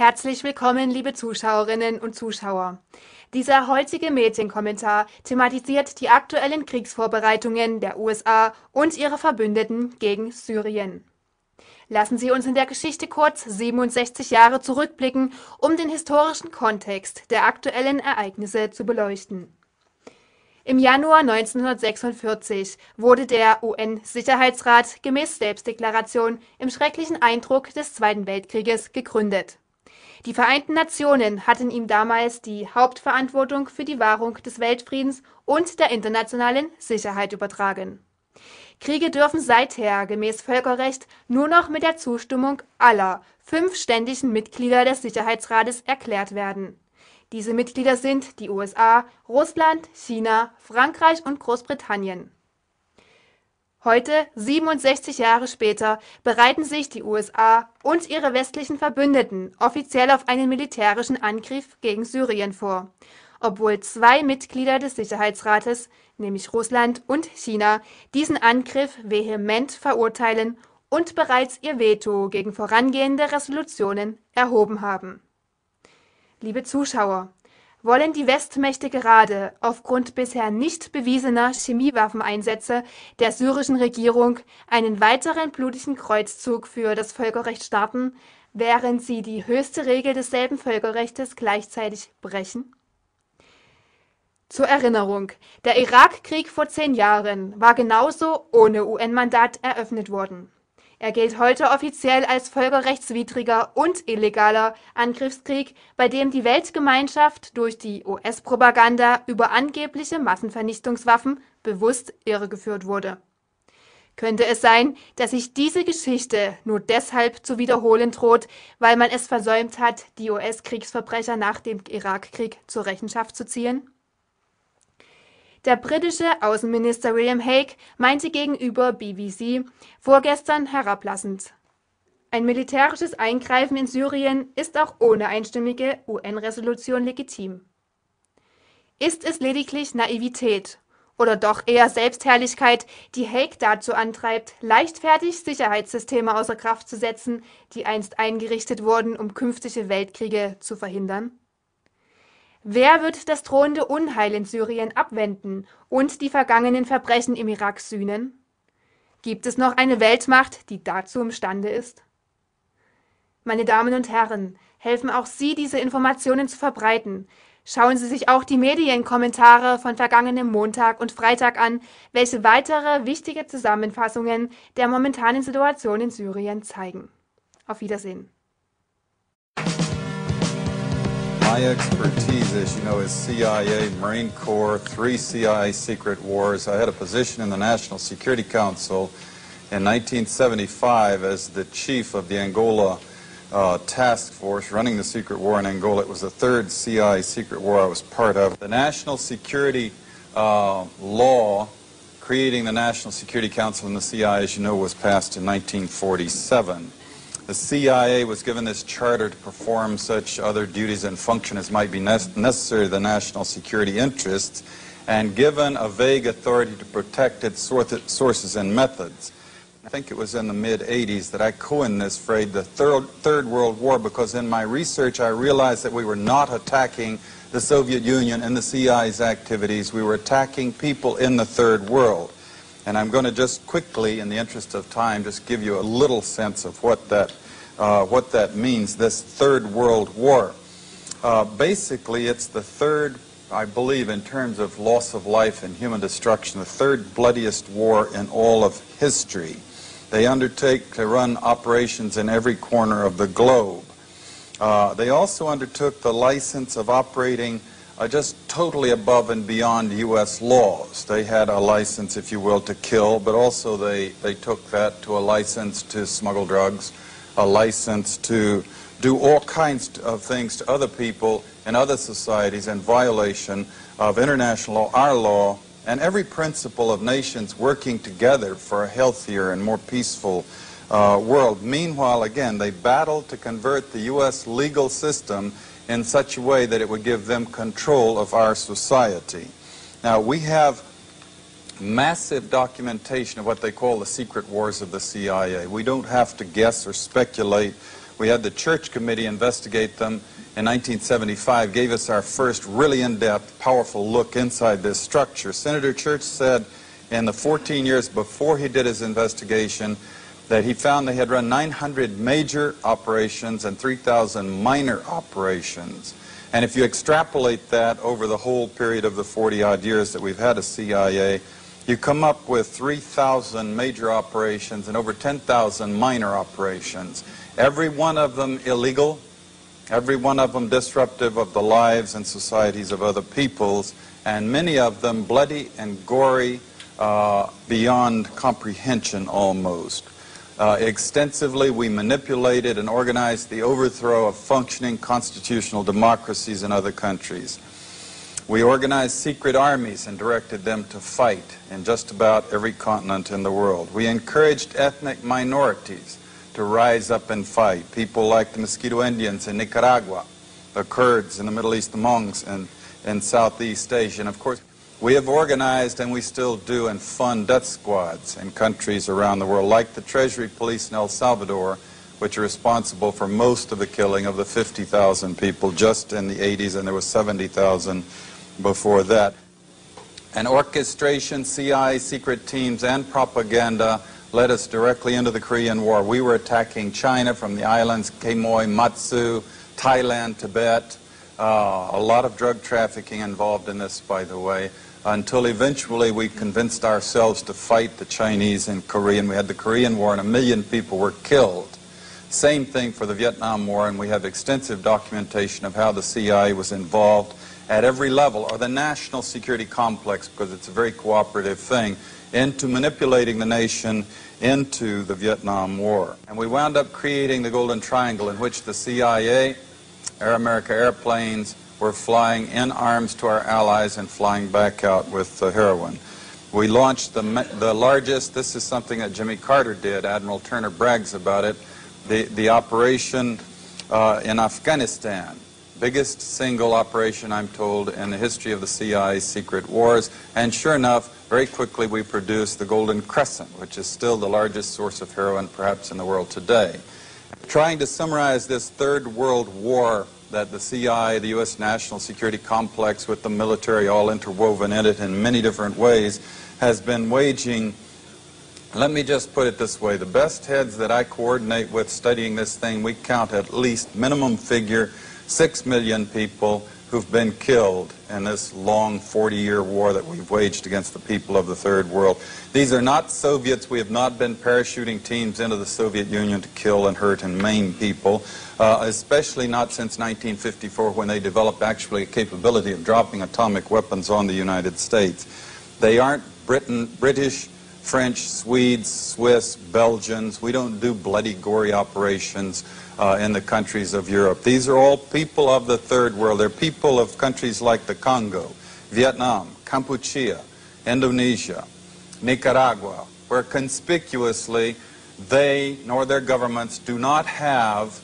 Herzlich willkommen, liebe Zuschauerinnen und Zuschauer. Dieser heutige Medienkommentar thematisiert die aktuellen Kriegsvorbereitungen der USA und ihrer Verbündeten gegen Syrien. Lassen Sie uns in der Geschichte kurz 67 Jahre zurückblicken, um den historischen Kontext der aktuellen Ereignisse zu beleuchten. Im Januar 1946 wurde der UN-Sicherheitsrat gemäß Selbstdeklaration im schrecklichen Eindruck des Zweiten Weltkrieges gegründet. Die Vereinten Nationen hatten ihm damals die Hauptverantwortung für die Wahrung des Weltfriedens und der internationalen Sicherheit übertragen. Kriege dürfen seither gemäß Völkerrecht nur noch mit der Zustimmung aller fünf ständigen Mitglieder des Sicherheitsrates erklärt werden. Diese Mitglieder sind die USA, Russland, China, Frankreich und Großbritannien. Heute, 67 Jahre später, bereiten sich die USA und ihre westlichen Verbündeten offiziell auf einen militärischen Angriff gegen Syrien vor, obwohl zwei Mitglieder des Sicherheitsrates, nämlich Russland und China, diesen Angriff vehement verurteilen und bereits ihr Veto gegen vorangehende Resolutionen erhoben haben. Liebe Zuschauer, wollen die Westmächte gerade aufgrund bisher nicht bewiesener Chemiewaffeneinsätze der syrischen Regierung einen weiteren blutigen Kreuzzug für das Völkerrecht starten, während sie die höchste Regel desselben Völkerrechtes gleichzeitig brechen? Zur Erinnerung, der Irakkrieg vor zehn Jahren war genauso ohne UN-Mandat eröffnet worden. Er gilt heute offiziell als völkerrechtswidriger und illegaler Angriffskrieg, bei dem die Weltgemeinschaft durch die US-Propaganda über angebliche Massenvernichtungswaffen bewusst irregeführt wurde. Könnte es sein, dass sich diese Geschichte nur deshalb zu wiederholen droht, weil man es versäumt hat, die US-Kriegsverbrecher nach dem Irakkrieg zur Rechenschaft zu ziehen? Der britische Außenminister William Hague meinte gegenüber BBC vorgestern herablassend: Ein militärisches Eingreifen in Syrien ist auch ohne einstimmige UN-Resolution legitim. Ist es lediglich Naivität oder doch eher Selbstherrlichkeit, die Hague dazu antreibt, leichtfertig Sicherheitssysteme außer Kraft zu setzen, die einst eingerichtet wurden, um künftige Weltkriege zu verhindern Wer wird das drohende Unheil in Syrien abwenden und die vergangenen Verbrechen im Irak sühnen? Gibt es noch eine Weltmacht, die dazu imstande ist? Meine Damen und Herren, helfen auch Sie, diese Informationen zu verbreiten. Schauen Sie sich auch die Medienkommentare von vergangenem Montag und Freitag an, welche weitere wichtige Zusammenfassungen der momentanen Situation in Syrien zeigen. Auf Wiedersehen. My expertise, as you know, is CIA, Marine Corps, three CIA secret wars. I had a position in the National Security Council in 1975 as the chief of the Angola uh, task force running the secret war in Angola. It was the third CIA secret war I was part of. The National Security uh, law creating the National Security Council and the CIA, as you know, was passed in 1947. The CIA was given this charter to perform such other duties and function as might be necessary to the national security interests, and given a vague authority to protect its sources and methods. I think it was in the mid-80s that I coined this phrase, the third, third World War, because in my research I realized that we were not attacking the Soviet Union and the CIA's activities. We were attacking people in the Third World. And I'm going to just quickly, in the interest of time, just give you a little sense of what that, uh, what that means, this Third World War. Uh, basically, it's the third, I believe, in terms of loss of life and human destruction, the third bloodiest war in all of history. They undertake to run operations in every corner of the globe. Uh, they also undertook the license of operating are just totally above and beyond U.S. laws. They had a license, if you will, to kill, but also they, they took that to a license to smuggle drugs, a license to do all kinds of things to other people in other societies in violation of international law, our law, and every principle of nations working together for a healthier and more peaceful uh, world. Meanwhile, again, they battled to convert the U.S. legal system in such a way that it would give them control of our society. Now, we have massive documentation of what they call the secret wars of the CIA. We don't have to guess or speculate We had the church committee investigate them in 1975, gave us our first really in-depth, powerful look inside this structure. Senator Church said in the 14 years before he did his investigation that he found they had run 900 major operations and 3,000 minor operations. And if you extrapolate that over the whole period of the 40 odd years that we've had a CIA, you come up with 3,000 major operations and over 10,000 minor operations. Every one of them illegal, every one of them disruptive of the lives and societies of other peoples, and many of them bloody and gory uh, beyond comprehension almost. Uh, extensively, we manipulated and organized the overthrow of functioning constitutional democracies in other countries. We organized secret armies and directed them to fight in just about every continent in the world. We encouraged ethnic minorities to rise up and fight, people like the Mosquito Indians in Nicaragua, the Kurds in the Middle East, the Mongs in, in Southeast Asia, and of course, we have organized, and we still do, and fund death squads in countries around the world, like the Treasury Police in El Salvador, which are responsible for most of the killing of the 50,000 people just in the 80s, and there was 70,000 before that. And orchestration, CIA secret teams, and propaganda led us directly into the Korean War. We were attacking China from the islands Quemoy, Matsu, Thailand, Tibet. Uh, a lot of drug trafficking involved in this, by the way until eventually we convinced ourselves to fight the Chinese. And we had the Korean War, and a million people were killed. Same thing for the Vietnam War, and we have extensive documentation of how the CIA was involved at every level, or the national security complex, because it's a very cooperative thing, into manipulating the nation into the Vietnam War. And we wound up creating the Golden Triangle, in which the CIA, Air America airplanes, were flying in arms to our allies and flying back out with uh, heroin. We launched the, the largest, this is something that Jimmy Carter did, Admiral Turner brags about it, the, the operation uh, in Afghanistan. Biggest single operation, I'm told, in the history of the CIA's secret wars. And sure enough, very quickly we produced the Golden Crescent, which is still the largest source of heroin perhaps in the world today. Trying to summarize this Third World War that the CI, the U.S. national security complex with the military all interwoven in it in many different ways, has been waging, let me just put it this way, the best heads that I coordinate with studying this thing, we count at least minimum figure, six million people who've been killed in this long 40-year war that we've waged against the people of the Third World. These are not Soviets. We have not been parachuting teams into the Soviet Union to kill and hurt and maim people, uh, especially not since 1954 when they developed actually a capability of dropping atomic weapons on the United States. They aren't Britain, British, French, Swedes, Swiss, Belgians. We don't do bloody, gory operations uh, in the countries of Europe. These are all people of the third world. They're people of countries like the Congo, Vietnam, Kampuchea, Indonesia, Nicaragua, where conspicuously they nor their governments do not have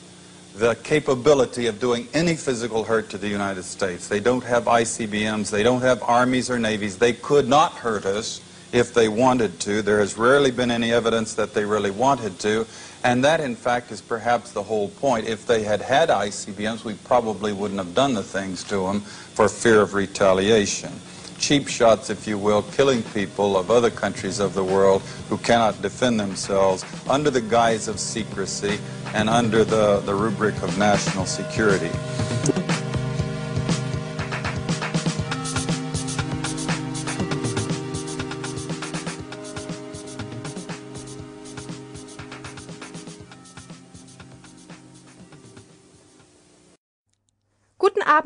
the capability of doing any physical hurt to the United States. They don't have ICBMs. They don't have armies or navies. They could not hurt us if they wanted to. There has rarely been any evidence that they really wanted to. And that, in fact, is perhaps the whole point. If they had had ICBMs, we probably wouldn't have done the things to them for fear of retaliation. Cheap shots, if you will, killing people of other countries of the world who cannot defend themselves under the guise of secrecy and under the, the rubric of national security.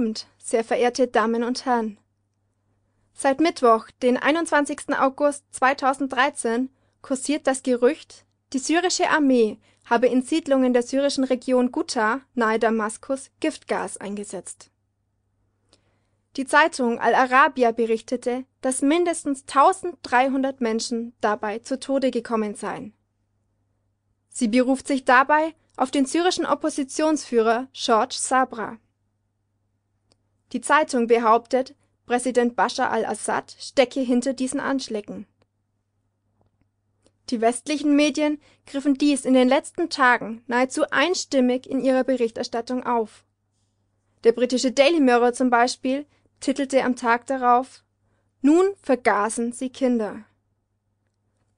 Abend, sehr verehrte Damen und Herren. Seit Mittwoch, den 21. August 2013, kursiert das Gerücht, die syrische Armee habe in Siedlungen der syrischen Region Ghouta nahe Damaskus Giftgas eingesetzt. Die Zeitung Al-Arabiya berichtete, dass mindestens 1300 Menschen dabei zu Tode gekommen seien. Sie beruft sich dabei auf den syrischen Oppositionsführer George Sabra. Die Zeitung behauptet, Präsident Bashar al-Assad stecke hinter diesen Anschlägen Die westlichen Medien griffen dies in den letzten Tagen nahezu einstimmig in ihrer Berichterstattung auf. Der britische Daily Mirror zum Beispiel titelte am Tag darauf Nun vergaßen sie Kinder.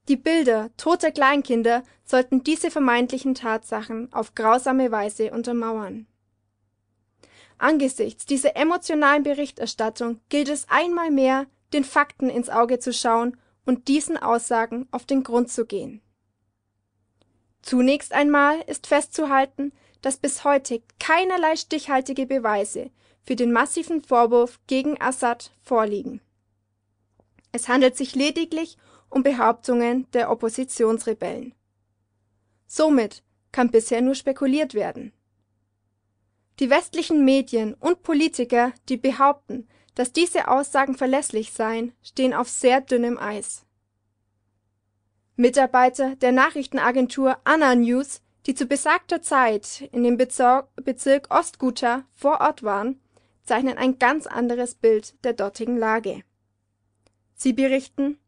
Die Bilder toter Kleinkinder sollten diese vermeintlichen Tatsachen auf grausame Weise untermauern. Angesichts dieser emotionalen Berichterstattung gilt es einmal mehr, den Fakten ins Auge zu schauen und diesen Aussagen auf den Grund zu gehen. Zunächst einmal ist festzuhalten, dass bis heute keinerlei stichhaltige Beweise für den massiven Vorwurf gegen Assad vorliegen. Es handelt sich lediglich um Behauptungen der Oppositionsrebellen. Somit kann bisher nur spekuliert werden. Die westlichen Medien und Politiker, die behaupten, dass diese Aussagen verlässlich seien, stehen auf sehr dünnem Eis. Mitarbeiter der Nachrichtenagentur Anna News, die zu besagter Zeit in dem Bezirk, Bezirk Ostguta vor Ort waren, zeichnen ein ganz anderes Bild der dortigen Lage. Sie berichten,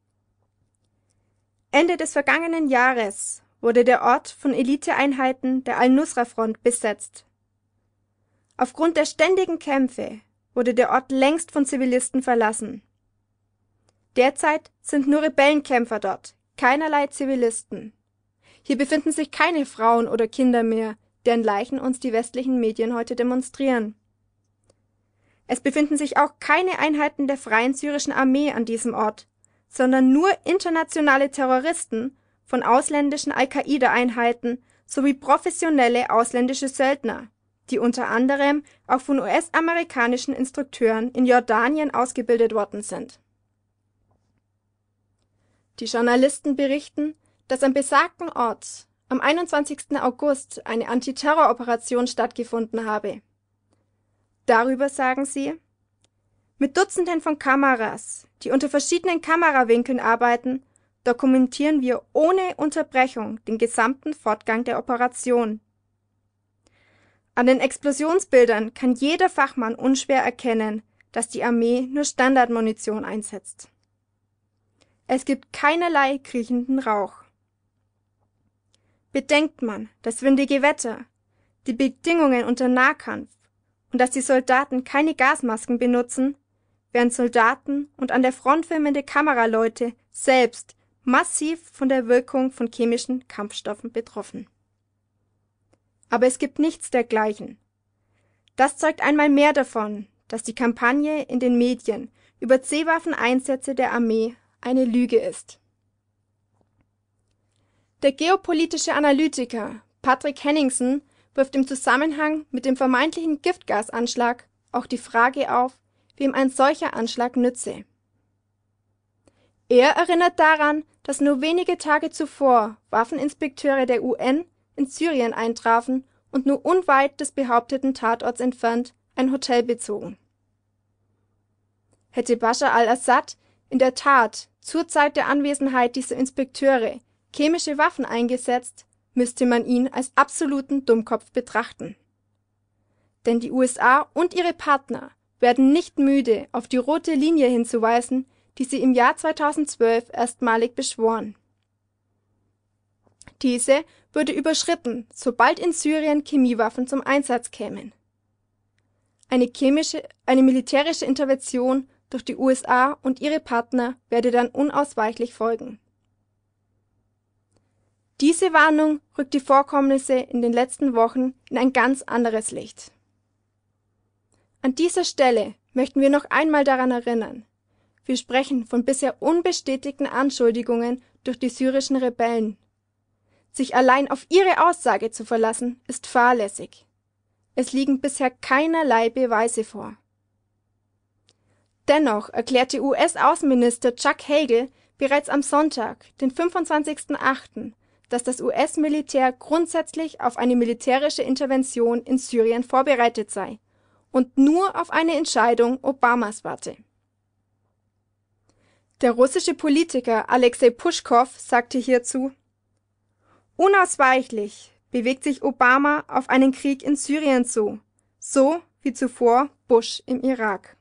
Ende des vergangenen Jahres wurde der Ort von Eliteeinheiten der Al-Nusra-Front besetzt. Aufgrund der ständigen Kämpfe wurde der Ort längst von Zivilisten verlassen. Derzeit sind nur Rebellenkämpfer dort, keinerlei Zivilisten. Hier befinden sich keine Frauen oder Kinder mehr, deren Leichen uns die westlichen Medien heute demonstrieren. Es befinden sich auch keine Einheiten der Freien Syrischen Armee an diesem Ort, sondern nur internationale Terroristen von ausländischen Al-Qaida-Einheiten sowie professionelle ausländische Söldner, die unter anderem auch von US-amerikanischen Instrukteuren in Jordanien ausgebildet worden sind. Die Journalisten berichten, dass am besagten Ort am 21. August eine Antiterroroperation stattgefunden habe. Darüber sagen sie, mit Dutzenden von Kameras, die unter verschiedenen Kamerawinkeln arbeiten, dokumentieren wir ohne Unterbrechung den gesamten Fortgang der Operation. An den Explosionsbildern kann jeder Fachmann unschwer erkennen, dass die Armee nur Standardmunition einsetzt. Es gibt keinerlei kriechenden Rauch. Bedenkt man das windige Wetter, die Bedingungen unter Nahkampf und dass die Soldaten keine Gasmasken benutzen, wären Soldaten und an der Front filmende Kameraleute selbst massiv von der Wirkung von chemischen Kampfstoffen betroffen aber es gibt nichts dergleichen. Das zeugt einmal mehr davon, dass die Kampagne in den Medien über C-Waffeneinsätze der Armee eine Lüge ist. Der geopolitische Analytiker Patrick Henningsen wirft im Zusammenhang mit dem vermeintlichen Giftgasanschlag auch die Frage auf, wem ein solcher Anschlag nütze. Er erinnert daran, dass nur wenige Tage zuvor Waffeninspekteure der UN in Syrien eintrafen und nur unweit des behaupteten Tatorts entfernt ein Hotel bezogen. Hätte Bashar al-Assad in der Tat zur Zeit der Anwesenheit dieser Inspekteure chemische Waffen eingesetzt, müsste man ihn als absoluten Dummkopf betrachten. Denn die USA und ihre Partner werden nicht müde, auf die rote Linie hinzuweisen, die sie im Jahr 2012 erstmalig beschworen. Diese würde überschritten, sobald in Syrien Chemiewaffen zum Einsatz kämen. Eine chemische, eine militärische Intervention durch die USA und ihre Partner werde dann unausweichlich folgen. Diese Warnung rückt die Vorkommnisse in den letzten Wochen in ein ganz anderes Licht. An dieser Stelle möchten wir noch einmal daran erinnern, wir sprechen von bisher unbestätigten Anschuldigungen durch die syrischen Rebellen sich allein auf ihre Aussage zu verlassen, ist fahrlässig. Es liegen bisher keinerlei Beweise vor. Dennoch erklärte US-Außenminister Chuck Hagel bereits am Sonntag, den 25.08., dass das US-Militär grundsätzlich auf eine militärische Intervention in Syrien vorbereitet sei und nur auf eine Entscheidung Obamas warte. Der russische Politiker Alexei Puschkow sagte hierzu Unausweichlich bewegt sich Obama auf einen Krieg in Syrien zu, so wie zuvor Bush im Irak.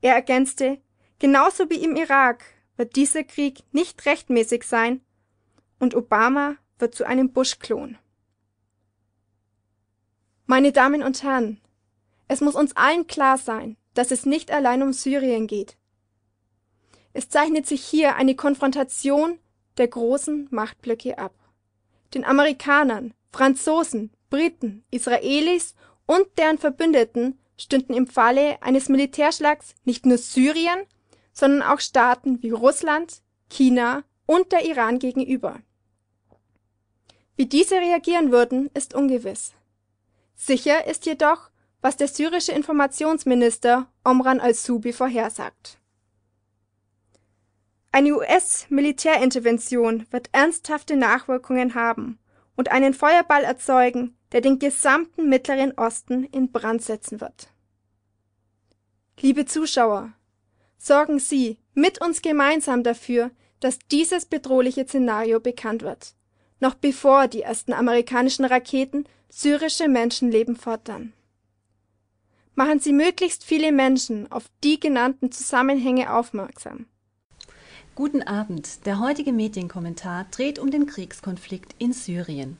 Er ergänzte, genauso wie im Irak wird dieser Krieg nicht rechtmäßig sein und Obama wird zu einem Bush-Klon. Meine Damen und Herren, es muss uns allen klar sein, dass es nicht allein um Syrien geht. Es zeichnet sich hier eine Konfrontation der großen Machtblöcke ab. Den Amerikanern, Franzosen, Briten, Israelis und deren Verbündeten stünden im Falle eines Militärschlags nicht nur Syrien, sondern auch Staaten wie Russland, China und der Iran gegenüber. Wie diese reagieren würden, ist ungewiss. Sicher ist jedoch, was der syrische Informationsminister Omran al-Subi vorhersagt. Eine US-Militärintervention wird ernsthafte Nachwirkungen haben und einen Feuerball erzeugen, der den gesamten Mittleren Osten in Brand setzen wird. Liebe Zuschauer, sorgen Sie mit uns gemeinsam dafür, dass dieses bedrohliche Szenario bekannt wird, noch bevor die ersten amerikanischen Raketen syrische Menschenleben fordern. Machen Sie möglichst viele Menschen auf die genannten Zusammenhänge aufmerksam. Guten Abend. Der heutige Medienkommentar dreht um den Kriegskonflikt in Syrien.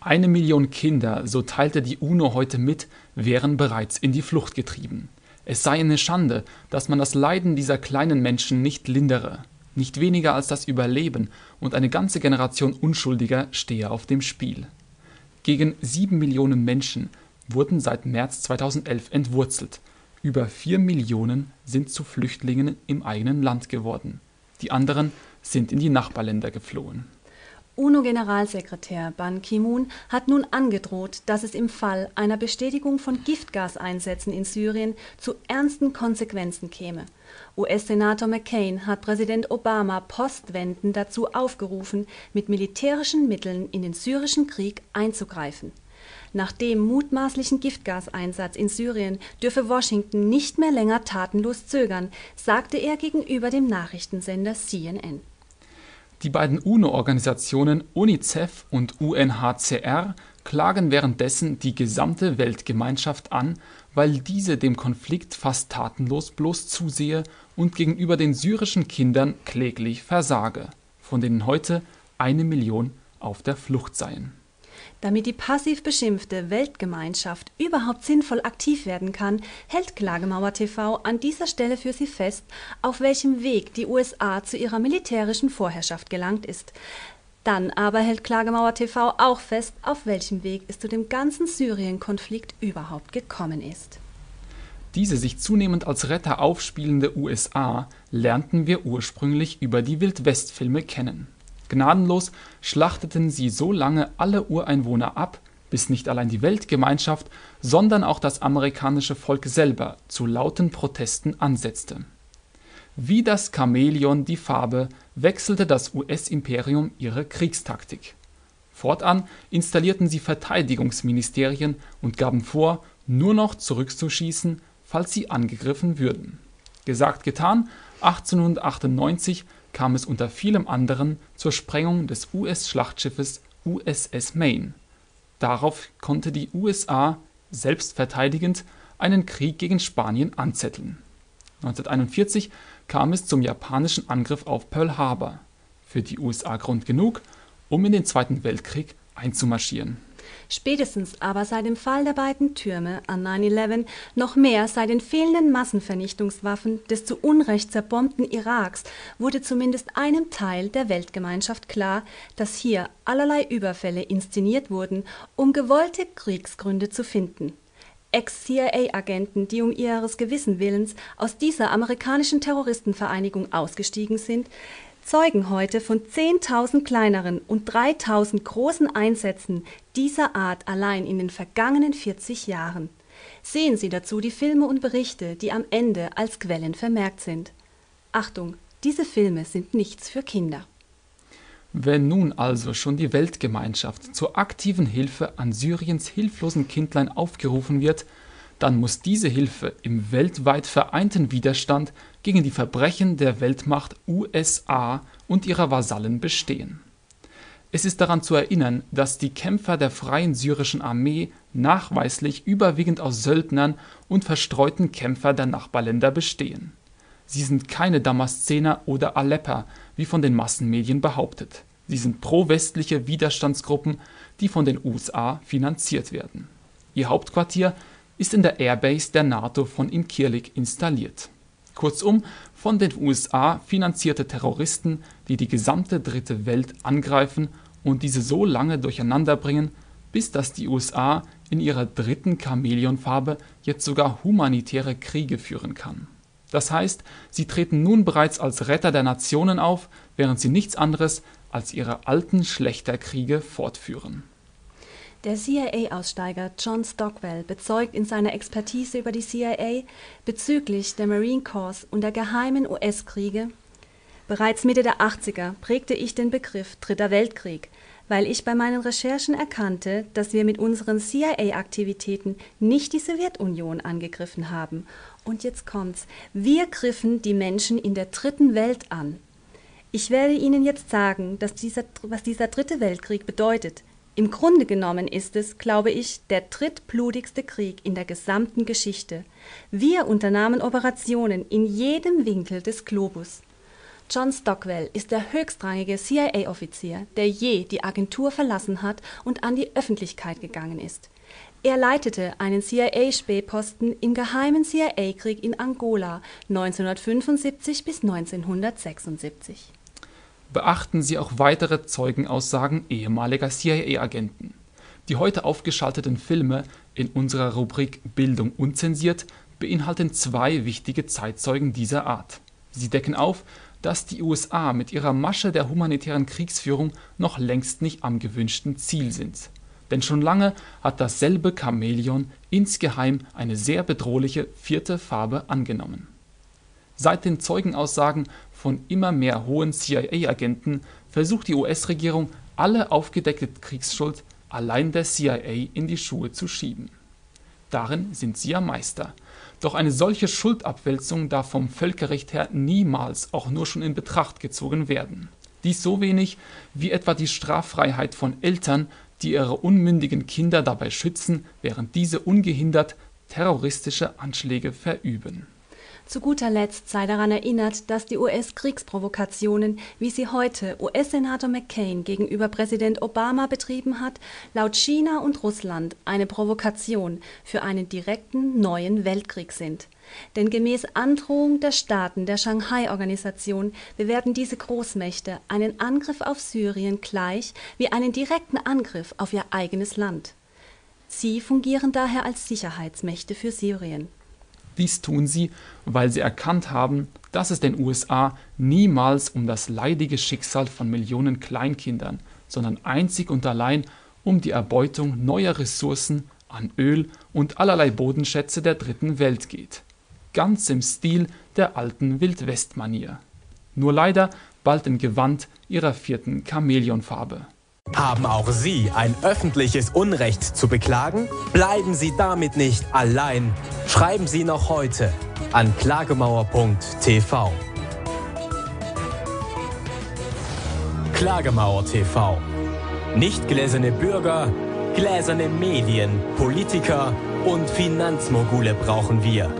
Eine Million Kinder, so teilte die UNO heute mit, wären bereits in die Flucht getrieben. Es sei eine Schande, dass man das Leiden dieser kleinen Menschen nicht lindere. Nicht weniger als das Überleben und eine ganze Generation Unschuldiger stehe auf dem Spiel. Gegen sieben Millionen Menschen wurden seit März 2011 entwurzelt. Über vier Millionen sind zu Flüchtlingen im eigenen Land geworden. Die anderen sind in die Nachbarländer geflohen. UNO-Generalsekretär Ban Ki-moon hat nun angedroht, dass es im Fall einer Bestätigung von Giftgaseinsätzen in Syrien zu ernsten Konsequenzen käme. US-Senator McCain hat Präsident Obama postwendend dazu aufgerufen, mit militärischen Mitteln in den syrischen Krieg einzugreifen. Nach dem mutmaßlichen Giftgaseinsatz in Syrien dürfe Washington nicht mehr länger tatenlos zögern, sagte er gegenüber dem Nachrichtensender CNN. Die beiden UNO-Organisationen UNICEF und UNHCR klagen währenddessen die gesamte Weltgemeinschaft an, weil diese dem Konflikt fast tatenlos bloß zusehe und gegenüber den syrischen Kindern kläglich versage, von denen heute eine Million auf der Flucht seien damit die passiv beschimpfte Weltgemeinschaft überhaupt sinnvoll aktiv werden kann, hält Klagemauer TV an dieser Stelle für sie fest, auf welchem Weg die USA zu ihrer militärischen Vorherrschaft gelangt ist. Dann aber hält Klagemauer TV auch fest, auf welchem Weg es zu dem ganzen Syrien-Konflikt überhaupt gekommen ist. Diese sich zunehmend als Retter aufspielende USA lernten wir ursprünglich über die Wildwest-Filme kennen. Gnadenlos schlachteten sie so lange alle Ureinwohner ab, bis nicht allein die Weltgemeinschaft, sondern auch das amerikanische Volk selber zu lauten Protesten ansetzte. Wie das Chamäleon die Farbe wechselte das US-Imperium ihre Kriegstaktik. Fortan installierten sie Verteidigungsministerien und gaben vor, nur noch zurückzuschießen, falls sie angegriffen würden. Gesagt getan, 1898 kam es unter vielem anderen zur Sprengung des US-Schlachtschiffes USS Maine. Darauf konnte die USA selbstverteidigend einen Krieg gegen Spanien anzetteln. 1941 kam es zum japanischen Angriff auf Pearl Harbor, für die USA Grund genug, um in den Zweiten Weltkrieg einzumarschieren Spätestens aber seit dem Fall der beiden Türme an 9/11, noch mehr seit den fehlenden Massenvernichtungswaffen des zu Unrecht zerbombten Iraks wurde zumindest einem Teil der Weltgemeinschaft klar, dass hier allerlei Überfälle inszeniert wurden, um gewollte Kriegsgründe zu finden. Ex-CIA-Agenten, die um ihres Gewissenwillens aus dieser amerikanischen Terroristenvereinigung ausgestiegen sind zeugen heute von 10.000 kleineren und 3.000 großen Einsätzen dieser Art allein in den vergangenen 40 Jahren. Sehen Sie dazu die Filme und Berichte, die am Ende als Quellen vermerkt sind. Achtung, diese Filme sind nichts für Kinder. Wenn nun also schon die Weltgemeinschaft zur aktiven Hilfe an Syriens hilflosen Kindlein aufgerufen wird, dann muss diese Hilfe im weltweit vereinten Widerstand gegen die Verbrechen der Weltmacht USA und ihrer Vasallen bestehen. Es ist daran zu erinnern, dass die Kämpfer der Freien Syrischen Armee nachweislich überwiegend aus Söldnern und verstreuten Kämpfer der Nachbarländer bestehen. Sie sind keine Damaszener oder Alepper, wie von den Massenmedien behauptet. Sie sind pro-westliche Widerstandsgruppen, die von den USA finanziert werden. Ihr Hauptquartier ist in der Airbase der NATO von Incirlik installiert. Kurzum, von den USA finanzierte Terroristen, die die gesamte Dritte Welt angreifen und diese so lange durcheinanderbringen, bis dass die USA in ihrer dritten Chamäleonfarbe jetzt sogar humanitäre Kriege führen kann. Das heißt, sie treten nun bereits als Retter der Nationen auf, während sie nichts anderes als ihre alten Schlechterkriege fortführen. Der CIA-Aussteiger John Stockwell bezeugt in seiner Expertise über die CIA bezüglich der Marine Corps und der geheimen US-Kriege Bereits Mitte der 80er prägte ich den Begriff Dritter Weltkrieg, weil ich bei meinen Recherchen erkannte, dass wir mit unseren CIA-Aktivitäten nicht die Sowjetunion angegriffen haben. Und jetzt kommt's. Wir griffen die Menschen in der dritten Welt an. Ich werde Ihnen jetzt sagen, was dieser dritte Weltkrieg bedeutet. Im Grunde genommen ist es, glaube ich, der drittblutigste Krieg in der gesamten Geschichte. Wir unternahmen Operationen in jedem Winkel des Globus. John Stockwell ist der höchstrangige CIA-Offizier, der je die Agentur verlassen hat und an die Öffentlichkeit gegangen ist. Er leitete einen CIA-Spähposten im geheimen CIA-Krieg in Angola 1975 bis 1976 beachten Sie auch weitere Zeugenaussagen ehemaliger CIA-Agenten. Die heute aufgeschalteten Filme in unserer Rubrik Bildung unzensiert beinhalten zwei wichtige Zeitzeugen dieser Art. Sie decken auf, dass die USA mit ihrer Masche der humanitären Kriegsführung noch längst nicht am gewünschten Ziel sind. Denn schon lange hat dasselbe Chamäleon insgeheim eine sehr bedrohliche vierte Farbe angenommen. Seit den Zeugenaussagen von immer mehr hohen CIA-Agenten versucht die US-Regierung, alle aufgedeckte Kriegsschuld allein der CIA in die Schuhe zu schieben. Darin sind sie ja Meister. Doch eine solche Schuldabwälzung darf vom Völkerrecht her niemals auch nur schon in Betracht gezogen werden. Dies so wenig wie etwa die Straffreiheit von Eltern, die ihre unmündigen Kinder dabei schützen, während diese ungehindert terroristische Anschläge verüben zu guter Letzt sei daran erinnert, dass die US-Kriegsprovokationen, wie sie heute US-Senator McCain gegenüber Präsident Obama betrieben hat, laut China und Russland eine Provokation für einen direkten neuen Weltkrieg sind. Denn gemäß Androhung der Staaten der Shanghai-Organisation bewerten diese Großmächte einen Angriff auf Syrien gleich wie einen direkten Angriff auf ihr eigenes Land. Sie fungieren daher als Sicherheitsmächte für Syrien. Dies tun sie, weil sie erkannt haben, dass es den USA niemals um das leidige Schicksal von Millionen Kleinkindern, sondern einzig und allein um die Erbeutung neuer Ressourcen an Öl und allerlei Bodenschätze der Dritten Welt geht. Ganz im Stil der alten Wildwestmanier. Nur leider bald im Gewand ihrer vierten Chamäleonfarbe. Haben auch Sie ein öffentliches Unrecht zu beklagen? Bleiben Sie damit nicht allein. Schreiben Sie noch heute an klagemauer.tv. Klagemauer TV. Nicht gläserne Bürger, gläserne Medien, Politiker und Finanzmogule brauchen wir.